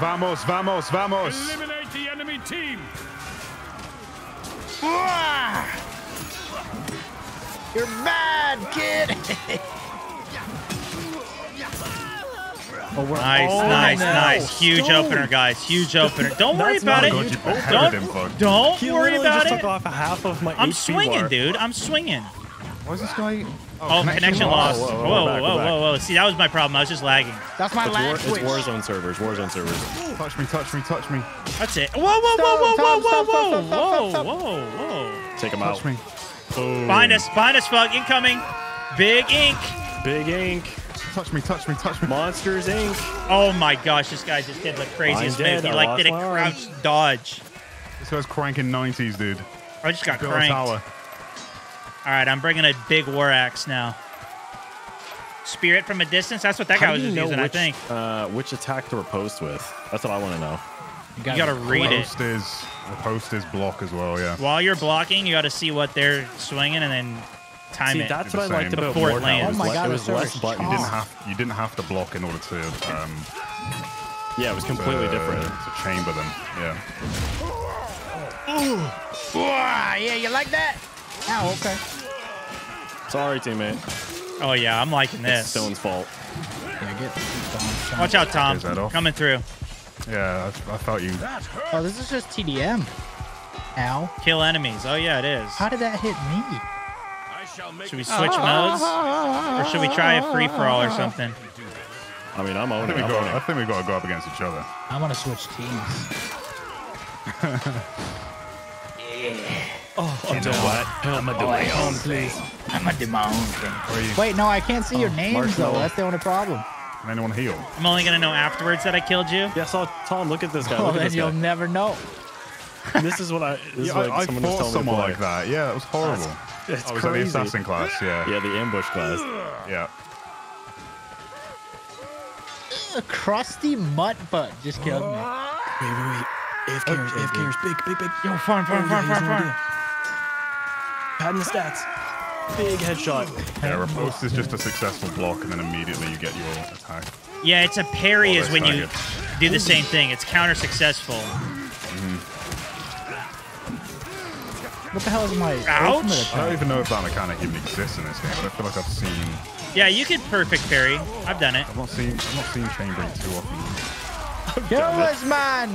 Vamos, vamos, vamos. Eliminate the enemy team. You're mad, kid. Oh, we're Nice, all nice, now. nice. Huge Stone. opener, guys. Huge opener. Don't worry about it. a God, huge you opener. Don't, don't worry about just it. took off half of my I'm swinging, bar. dude. I'm swinging. Why is this guy? Oh, oh connection, lost. Whoa, Whoa, whoa, whoa, whoa, whoa, whoa, whoa, See, that was my problem. I was just lagging. That's my It's, war, last it's. Warzone servers. Warzone servers. Touch me, touch me, touch me. That's it. Whoa, whoa, whoa, whoa, whoa, whoa, whoa, stop, stop, whoa, whoa, whoa. Take him Touch out. me. Boom. Behind us, behind us, fuck. Incoming. Big ink. Big ink. Touch me, touch me, touch me. Monsters Inc. Oh my gosh, this guy just did the craziest move. He like did a crouch dodge. This guy's cranking 90s, dude. I just got Built a cranked. All tower. right, I'm bringing a big war axe now. Spirit from a distance. That's what that guy was do you just know using, I think. Uh, which attack to riposte with? That's what I want to know. You gotta read it. Post is, the post is block as well, yeah. While you're blocking, you got to see what they're swinging and then time See, it. that's what I liked same. about Before it Warhammer. lands. It was Oh my God, it the was less server's buttons. You didn't have you didn't have to block in order to um Yeah, it was completely to, different. to chamber them. Yeah. Wah, yeah, you like that? Oh, okay. Sorry, teammate. oh yeah, I'm liking this. It's this. Stone's fault. Yeah, get Watch out, Tom. Is that off? Coming through. Yeah, I, I thought you Oh, this is just TDM. Ow. Kill enemies. Oh yeah, it is. How did that hit me? I shall make Should we switch modes, or should we try a free for all or something? I mean, I'm I owning think it. I'm got owning I think we gotta go up against each other. I want to switch teams. Oh, I'm doing what? I'm gonna do oh, my own please. I'm gonna do my own thing. Where are you? Wait, no, I can't see your oh, names Marshmallow. though. That's the only problem. Can anyone heal? I'm only gonna know afterwards that I killed you. Yes, yeah, so Tom, look at this guy. Oh, Look at then this you'll guy. never know. This is what I. This is Yeah, like I, I someone was fought telling someone like that. Yeah, it was horrible. It's oh, I was in the assassin class. Yeah. Yeah, the ambush class. Yeah. A crusty mutt butt just killed me. Wait, wait, wait. AFK, AFK, big, big, big. Yo, farm, farm, farm, farm, farm. Padding the stats. Big headshot. Yeah, riposte is just a successful block, and then immediately you get your attack. Yeah, it's a parry is when not you do the same thing. It's counter successful. Mm-hmm. What the hell is my Ouch. ultimate I don't even know if that mechanic even exists in this game. but I feel like I've seen. Yeah, you could perfect parry. I've done it. I've not seen. I've not seen chambering too often. Kill this man!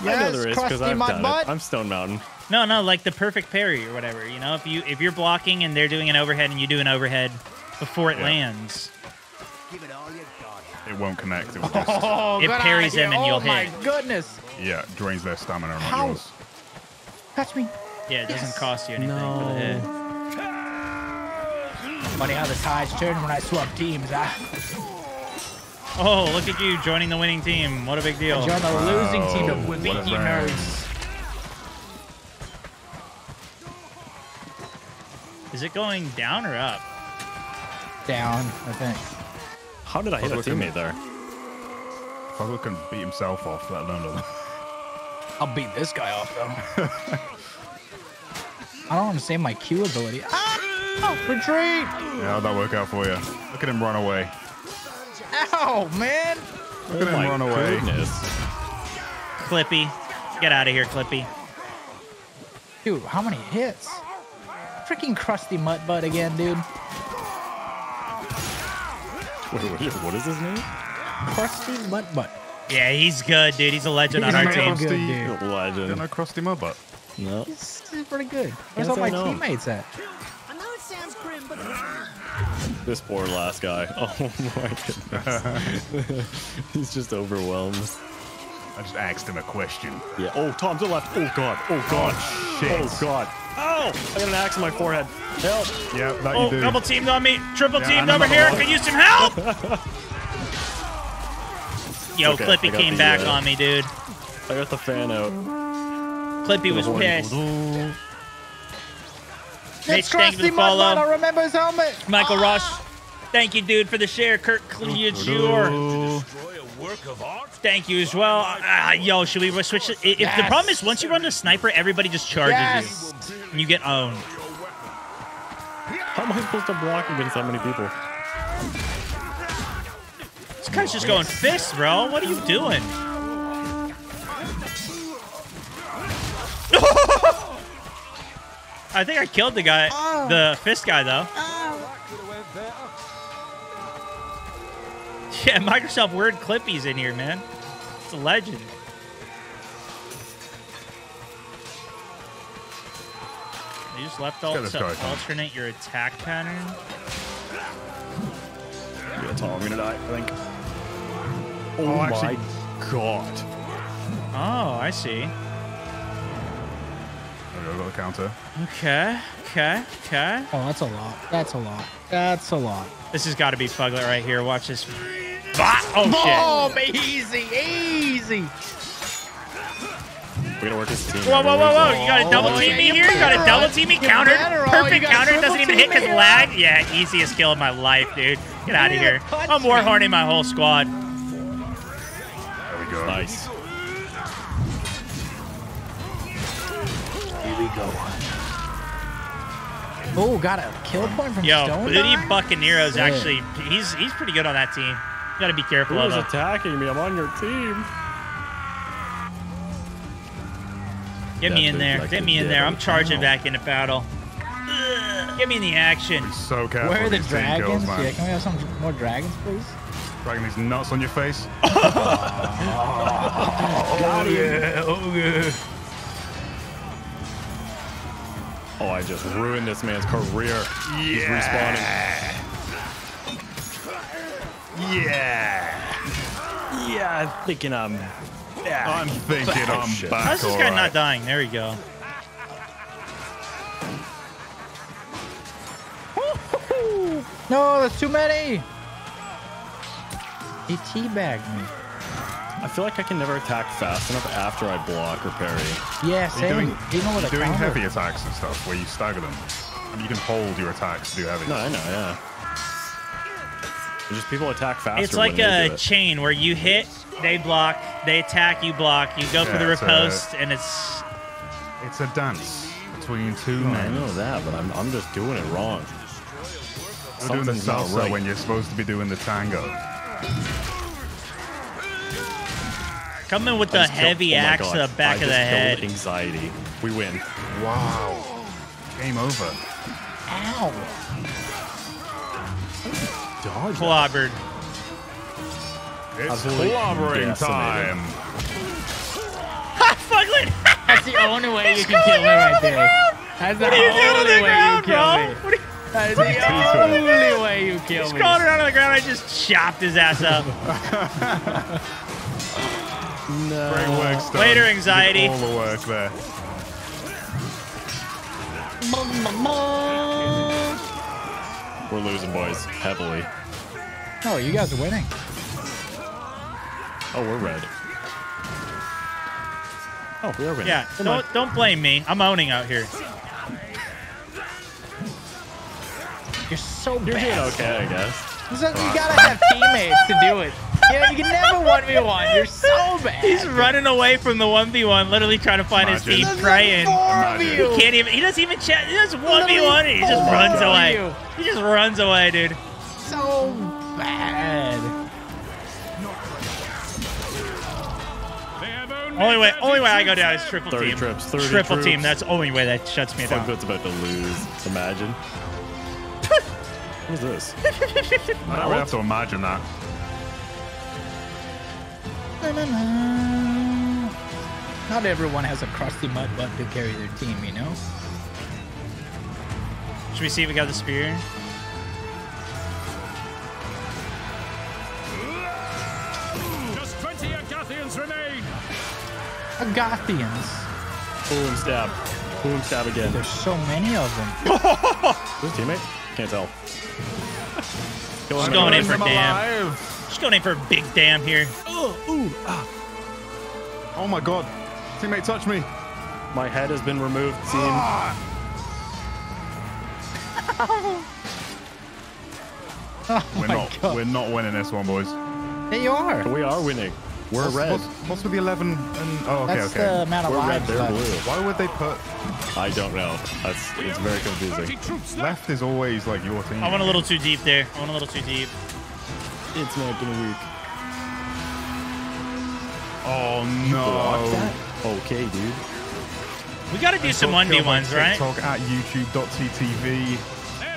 I know Yes, there is because crusty I've done butt. it. I'm Stone Mountain. No, no, like the perfect parry or whatever. You know, if you if you're blocking and they're doing an overhead and you do an overhead before it Yeah. lands. It won't connect. It will just, Oh, It parries them here. and you'll oh my hit. goodness! yeah, drains their stamina and not How? yours. Touch me. Yeah, it doesn't cost you anything for the hit. Funny how the tides turn when I swap teams. I Oh, look at you joining the winning team. What a big deal. join the losing team Wow, of what a beaky friend. nerds. Is it going down or up? Down, I think. How did I hit a looking- teammate there? Fuggle can beat himself off, let alone them. I'll beat this guy off though. I don't understand my Q ability. Ah! Oh, retreat! Yeah, how'd that work out for you? Look at him run away. Ow, man! Look at him Oh run away. goodness. Clippy. Get out of here, Clippy. Dude, how many hits? Freaking crusty mutt butt again, dude. Wait, wait, what is his name? Crusty mutt butt. Yeah, he's good, dude. He's a legend on our real team. good, Crusty- dude. You know, Legend. crusty mud butt. No. He's, he's pretty good. Where's all my know. teammates at? I know it sounds grim, but This poor last guy. Oh my goodness. He's just overwhelmed. I just asked him a question. Yeah. Oh, Tom to the left. Oh god. Oh god. Oh, shit. Oh god. Oh! I got an axe in my forehead. Help! Yeah, that Oh, you do. double teamed on me. Triple Yeah, teamed and over here. one. Can use some help? Yo, okay. Clippy came the, back uh, on me, dude. I got the fan out. Clippy was pissed. Mitch, It's thank you for the mutt butt. I remember his helmet. Michael Rush, thank you, dude, for the share. Kurt Cleature, destroy a work of art. thank you as well. Ah, yo, should we switch? it? If the problem is once you run the sniper, everybody just charges Yes. you, and you get owned. How am I supposed to block against that many people? This guy's just going fist, bro. What are you doing? I think I killed the guy, the fist guy, though. Yeah, Microsoft Word Clippy's in here, man. It's a legend. You just left alt to guy, alternate your attack pattern. Yeah, Tom, I'm gonna die, I think. Oh, Oh, my actually- god. Oh, I see. There we go, got the counter. Okay, okay, okay. Oh, that's a lot. That's a lot. That's a lot. This has got to be Fugglet right here. Watch this. Oh, shit. Boom! Easy, easy. We're gonna work as a team. Whoa, whoa, whoa, whoa. You got to Oh, double team me here? You got a double team me? You Countered? better, right? You Perfect counter. triple Doesn't even hit because lag? Yeah, easiest kill of my life, dude. Get out of here. I'm war me. my whole squad. There we go. Nice. Here we go. Oh, got a kill point from Yo, Stone. Booty Dog? Buccanero's Sick. actually, he's he's pretty good on that team. You got to be careful Who of him. attacking me? I'm on your team. Get me in there. Get me in there. I'm charging back into battle. Ugh, Get me in the action. Be so careful. Where are the with these team kills, dragons? man. yeah, can we have some more dragons, please? Dragging these nuts on your face. Oh, oh, yeah! Oh yeah! Oh! I just ruined this man's career. He's respawning. Yeah. Yeah, I'm thinking I'm. I'm thinking I'm shit. back. How's this guy right. not dying? There we go. No, that's too many. He teabagged me. I feel like I can never attack fast enough after I block or parry. Yeah, same. you doing, Do you know what you're a doing counter- heavy attacks and stuff where you stagger them. And you can hold your attacks to do heavy. No, I know, yeah. It's just people attack faster. It's like when they a do it. chain where you hit, they block, they attack, you block, you go for the it's a- riposte, and it's It's a dance between two No, I men. know that, but I'm, I'm just doing it wrong. You're doing the Something's not salsa right. when you're supposed to be doing the tango. coming with I the just killed- heavy oh my axe God, to the back I of just the head. Anxiety. We win. Wow. Game over. Ow. Dodge. Clobbered. It's Absolutely clobbering decimated. time. Fugglet! That's the only way you can kill me right there. That's the What are you doing on only the way ground, you kill bro? me. What are you That is What are you the only way you kill me. He's crawling around on the ground? I just chopped his ass up. Great work, Stone. Later, You did anxiety. All the work there. We're losing, boys, heavily. No, you guys are winning. Oh, we're red. Oh, we are winning. Yeah, Never don't mind. don't blame me. I'm owning out here. You're so You're doing okay, I guess. So you gotta have teammates to do it. Yeah, you can never one v one. You're so bad. He's running away from the 1v1, literally trying to find his team, This is praying. Four of Imagine. you. Can't even. He doesn't even chat. He does 1v1 and he just runs away. you. He just runs away, dude. So bad. Only Only way, only way I go down is left. triple 30 team. trips, 30 triple troops. team. That's the only way that shuts me down. Fugglet's about to lose. Imagine. what is this? I would have to imagine that. Na, na, na. Not everyone has a crusty mud butt to carry their team, you know? Should we see if we got the spear? Agathians. Boom, stab. Boom, stab again. There's so many of them. Who's teammate? Can't tell. Kill Just going in anyway. for damn. alive. Just going in for a big damn here. Oh, ah. oh my god. Teammate, touch me. My head has been removed. Team. Ah. We're oh my not. God. We're not winning this one, boys. There you are. We are winning. We're What's, red. What's, what's with the 11 and oh, okay, That's okay. the amount of We're red. lives They're blue. Why would they put I don't know. That's it's very confusing. left. left is always like your team? I went a little too deep there. I went a little too deep. It's not gonna work. Oh no. that? Okay, dude. We got to do some Got 1v killed on ones, right? TikTok at youtube.ttv.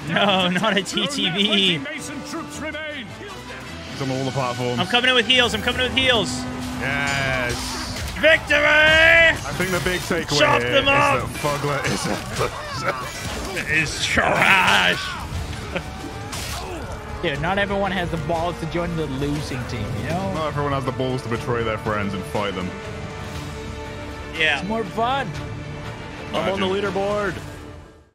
No, not a Only TTV. On all the platforms. I'm coming in with heels. I'm coming in with heels. Yes. Victory! I think the big takeaway Chop here them is up! that Fugglet is a Is trash. Dude, not everyone has the balls to join the losing team, you know? Not everyone has the balls to betray their friends and fight them. Yeah. It's more fun. I'm on the leaderboard.